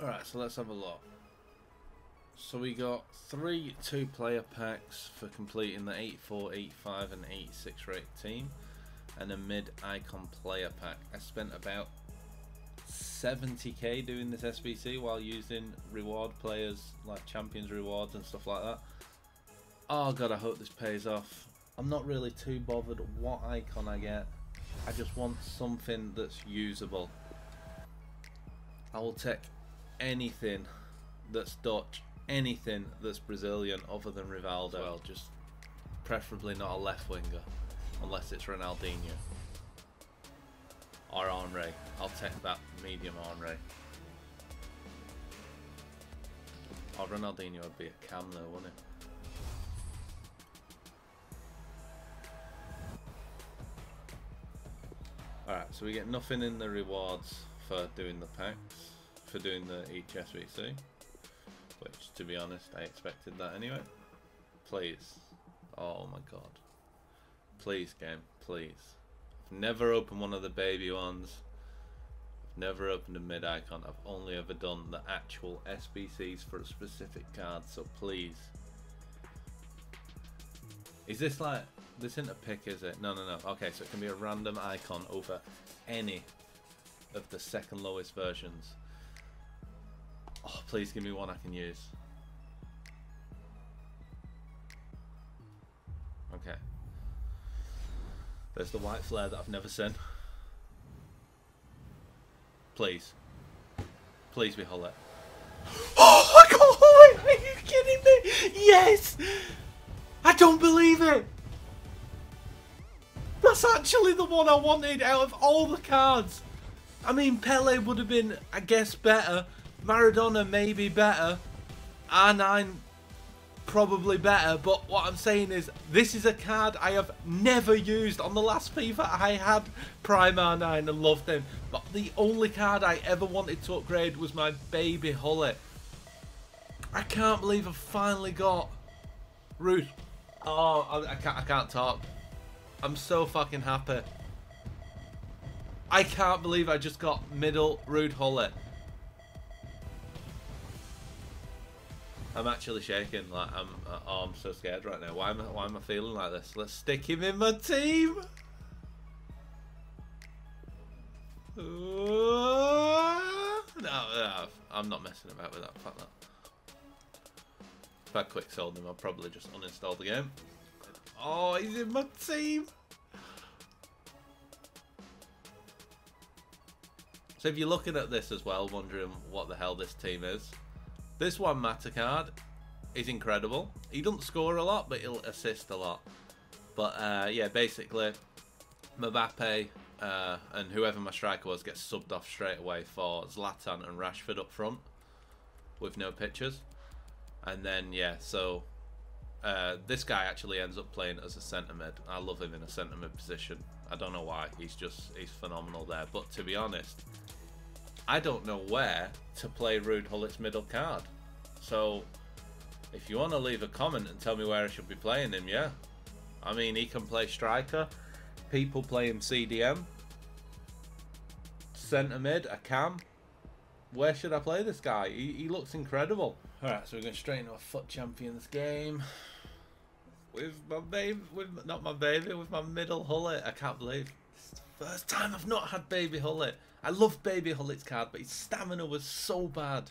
Alright, so let's have a look. So we got three two-player packs for completing the 84, 85 and 86 rate team. And a mid-icon player pack. I spent about 70k doing this SBC while using reward players like champions rewards and stuff like that. Oh god, I hope this pays off. I'm not really too bothered what icon I get. I just want something that's usable. I will take anything that's Dutch, anything that's Brazilian other than Rivaldo. Well, just preferably not a left winger, unless it's Ronaldinho or Henry. I'll take that medium Henry. Or oh, Ronaldinho would be a cam though, wouldn't it? Alright, so we get nothing in the rewards for doing the packs, for doing the each SBC. Which, to be honest, I expected that anyway. Please. Oh my god. Please, game. Please. I've never opened one of the baby ones. I've never opened a mid icon. I've only ever done the actual SBCs for a specific card, so please. Is this like this isn't a pick, is it? No, no, no. Okay, so it can be a random icon over any of the second lowest versions. Oh, please give me one I can use. Okay. There's the white flare that I've never seen. Please. Please be Gullit. Oh, got Gullit! Are you kidding me? Yes! I don't believe it! That's actually the one I wanted out of all the cards. I mean, Pele would have been, I guess, better. Maradona may be better. R9 probably better. But what I'm saying is, this is a card I have never used. On the last FIFA, I had Prime R9 and loved him. But the only card I ever wanted to upgrade was my baby Gullit. I can't believe I've finally got Ruud. Oh, I, I can't, I can't talk. I'm so fucking happy. I can't believe I just got middle Ruud Gullit. I'm actually shaking. Like I'm. Oh, I'm so scared right now. Why am I? Why am I feeling like this? Let's stick him in my team. No, no, I'm not messing about with that. Fuck that. If I quick sold him, I'll probably just uninstall the game. Oh, he's in my team. So if you're looking at this as well, wondering what the hell this team is, this one Mata card is incredible. He doesn't score a lot, but he'll assist a lot. But uh, yeah, basically, Mbappe uh, and whoever my striker was gets subbed off straight away for Zlatan and Rashford up front with no pictures. And then, yeah, so uh, this guy actually ends up playing as a centre mid. I love him in a centre mid position. I don't know why. He's just he's phenomenal there. But to be honest, I don't know where to play Ruud Gullit's middle card. So if you want to leave a comment and tell me where I should be playing him, yeah. I mean, he can play striker. People play him CDM. Centre mid, a cam. Where should I play this guy? He, he looks incredible. Alright, so we're going straight into a FUT Champions game with my baby, with not my baby, with my middle Gullit. I can't believe it's the first time I've not had baby Gullit. I love baby Gullit's card, but his stamina was so bad.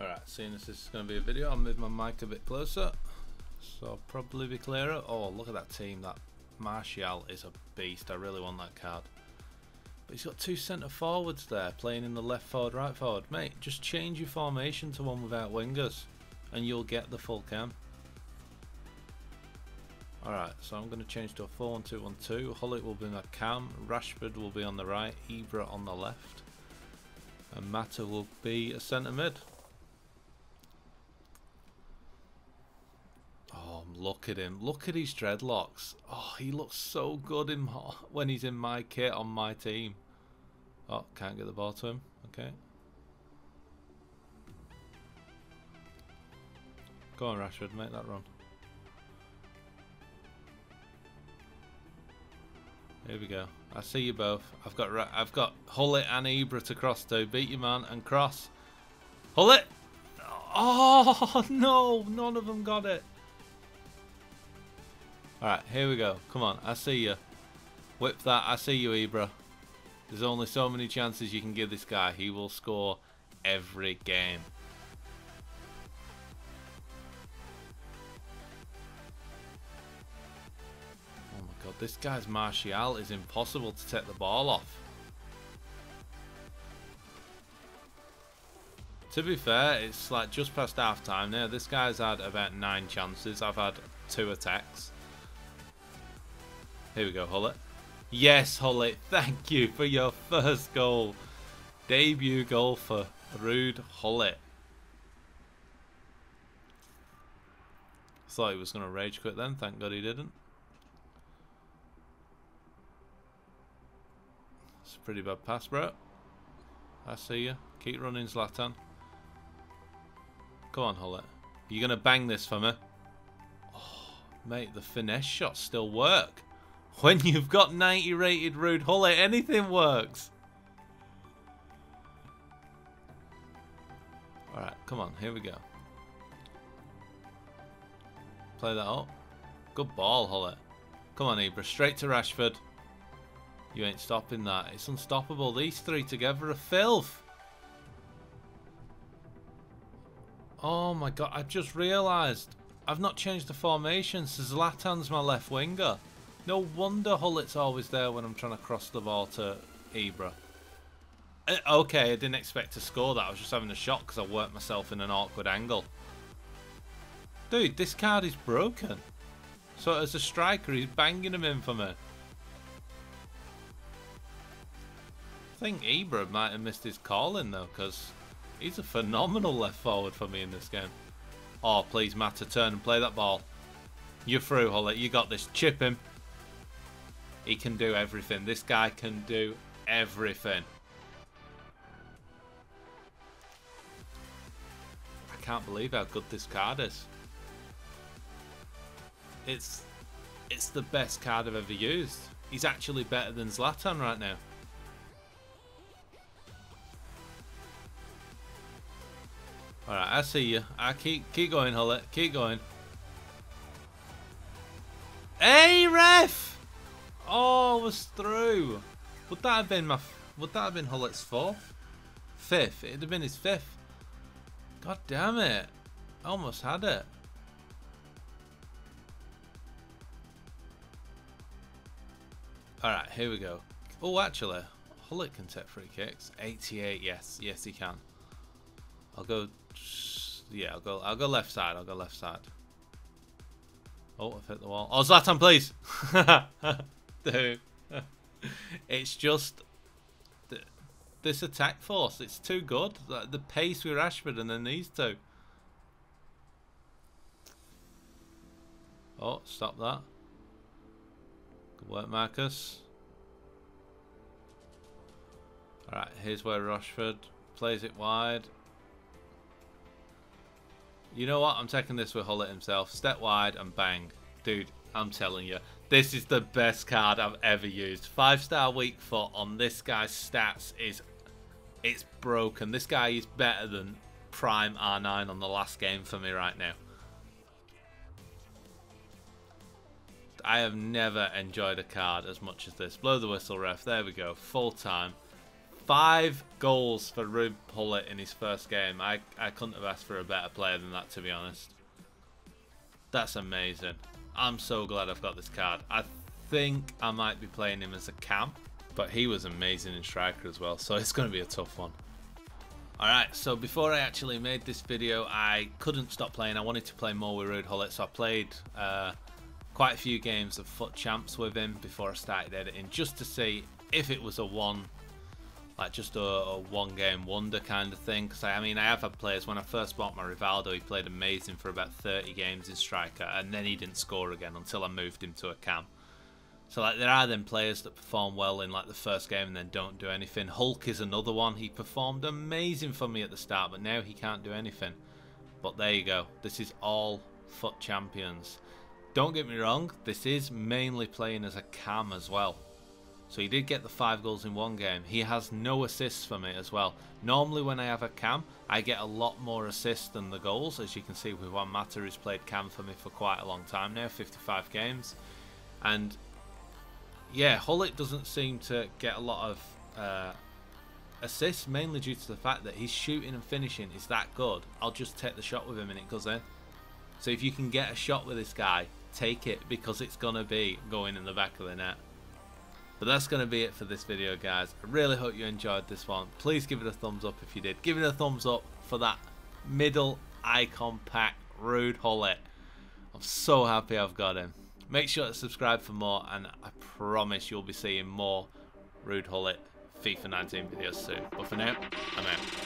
Alright, seeing as this is going to be a video, I'll move my mic a bit closer. So I'll probably be clearer. Oh, look at that team. That Martial is a beast. I really want that card. But he's got two centre forwards there, playing in the left forward, right forward. Mate, just change your formation to one without wingers, and you'll get the full cam. Alright, so I'm going to change to a 4-1-2-1-2. Gullit will be my cam, Rashford will be on the right, Ibra on the left, and Mata will be a centre mid. Oh, look at him. Look at his dreadlocks. Oh, he looks so good in my, when he's in my kit on my team. Oh, can't get the ball to him. Okay. Go on, Rashford, make that run. Here we go. I see you both. I've got I've got Gullit and Ibra to cross to. Beat your man and cross. Hold it! Oh, no! None of them got it. Alright, here we go. Come on, I see you. Whip that. I see you, Ibra. There's only so many chances you can give this guy. He will score every game. God, this guy's Martial is impossible to take the ball off. To be fair, it's like just past half time now. This guy's had about nine chances. I've had two attacks. Here we go, Gullit. Yes, Gullit, thank you for your first goal. Debut goal for Ruud Gullit. Thought he was going to rage quit then, thank God he didn't. It's a pretty bad pass, bro. I see you. Keep running, Zlatan. Come on, Gullit. You going to bang this for me? Oh, mate, the finesse shots still work. When you've got 90 rated Ruud Gullit, anything works. Alright, come on, here we go. Play that up. Good ball, Gullit. Come on, Ibra, straight to Rashford. You ain't stopping that. It's unstoppable. These three together are filth. Oh my god, I've just realised. I've not changed the formation, so Zlatan's my left winger. No wonder Gullit's always there when I'm trying to cross the ball to Ibra. Uh, okay, I didn't expect to score that. I was just having a shot because I worked myself in an awkward angle. Dude, this card is broken. So as a striker, he's banging him in for me. Think Ibra might have missed his calling though, because he's a phenomenal left forward for me in this game. Oh, please, Matt, to turn and play that ball. You're through, Gullit. You got this. Chip him. He can do everything. This guy can do everything. I can't believe how good this card is. It's it's the best card I've ever used. He's actually better than Zlatan right now. I see you. I keep keep going, Gullit. Keep going. Hey, ref! Oh, was through. Would that have been my? Would that have been Gullit's fourth? Fifth. It'd have been his fifth. God damn it! I almost had it. Alright, here we go. Oh, actually, Gullit can take free kicks. 88, yes. Yes, he can. I'll go... Yeah, I'll go I'll go left side. I'll go left side. Oh, I've hit the wall. Oh, Zlatan, please! dude. it's just this attack force. It's too good. The pace with Rashford and then these two. Oh, stop that. Good work, Marcus. Alright, here's where Rashford plays it wide. You know what? I'm taking this with Gullit himself. Step wide and bang. Dude, I'm telling you. This is the best card I've ever used. Five star weak foot on this guy's stats is it's broken. This guy is better than prime R9 on the last game for me right now. I have never enjoyed a card as much as this. Blow the whistle, ref. There we go. Full time. Five goals for Ruud Gullit in his first game. I, I couldn't have asked for a better player than that, to be honest. That's amazing. I'm so glad I've got this card. I think I might be playing him as a cam, but he was amazing in striker as well, so it's going to be a tough one. Alright, so before I actually made this video, I couldn't stop playing. I wanted to play more with Ruud Gullit, so I played uh, quite a few games of FUT Champs with him before I started editing, just to see if it was a one like just a, a, one game wonder kind of thing. Because I, I, mean, I have had players when I first bought my Rivaldo, he played amazing for about 30 games in striker, and then he didn't score again until I moved him to a cam. So like there are then players that perform well in like the first game and then don't do anything. Hulk is another one. He performed amazing for me at the start, but now he can't do anything. But there you go. This is all FUT champions. Don't get me wrong, this is mainly playing as a cam as well. So he did get the five goals in one game. He has no assists from it as well. Normally when I have a cam, I get a lot more assists than the goals. As you can see with Juan Mata, who's played cam for me for quite a long time now, 55 games. And yeah, Gullit doesn't seem to get a lot of uh, assists, mainly due to the fact that his shooting and finishing is that good. I'll just take the shot with him and it goes in. So if you can get a shot with this guy, take it because it's going to be going in the back of the net. But that's going to be it for this video, guys. I really hope you enjoyed this one. Please give it a thumbs up if you did. Give it a thumbs up for that middle icon pack Ruud Gullit. I'm so happy I've got him. Make sure to subscribe for more, and I promise you'll be seeing more Ruud Gullit FIFA 19 videos soon. But for now, I'm out.